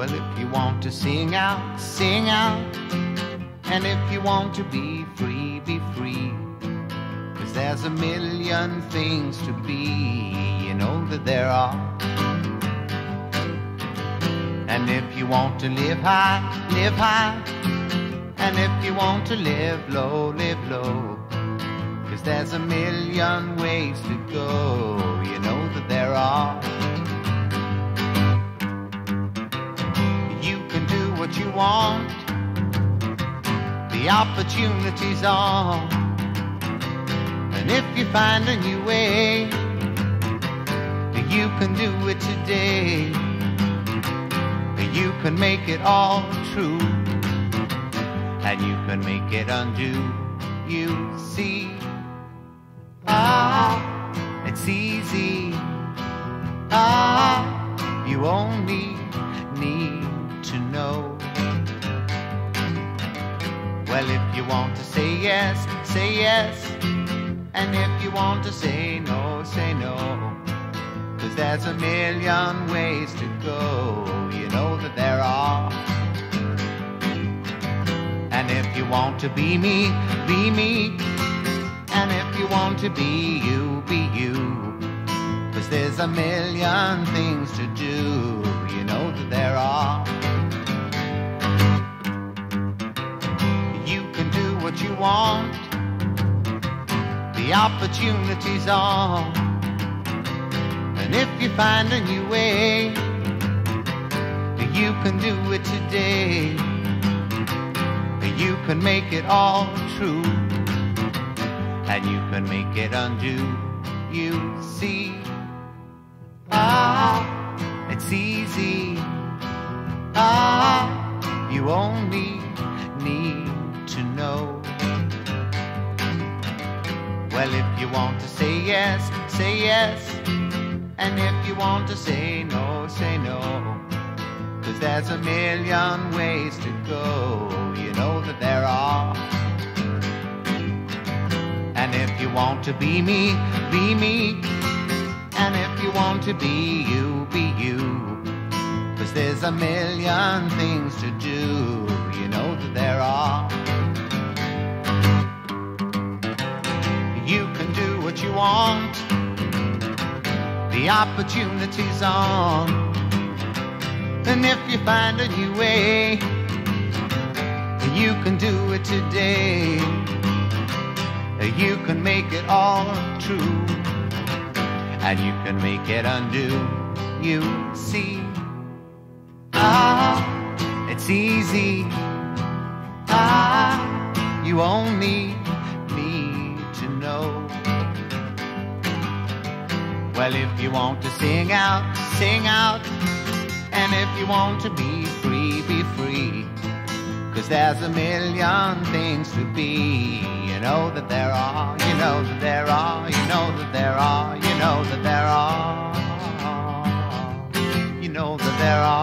Well, if you want to sing out, sing out. And if you want to be free, be free. Cause there's a million things to be, you know that there are. And if you want to live high, live high. And if you want to live low, live low. Cause there's a million ways to go, you know that there are. Want, the opportunities are. And if you find a new way, you can do it today. You can make it all true, and you can make it undo. You see, ah, it's easy. Ah, you only need Well, if you want to say yes, say yes. And if you want to say no, say no. Cause there's a million ways to go, you know that there are. And if you want to be me, be me. And if you want to be you, be you. Cause there's a million things to do, the opportunity's on. And if you find a new way, you can do it today. You can make it all true, and you can make it undo. You see, ah, it's easy. Ah, you only need to know. Well, if you want to say yes, say yes. And if you want to say no, say no. Cause there's a million ways to go, you know that there are. And if you want to be me, be me. And if you want to be you, be you. Cause there's a million things to do, you know that there are. You want the opportunity's on. And if you find a new way, you can do it today. You can make it all true, and you can make it undo. You see, ah, it's easy. Ah, you only need to know. Well, if you want to sing out, sing out. And if you want to be free, be free. Cause there's a million things to be. You know that there are, you know that there are, you know that there are, you know that there are. You know that there are.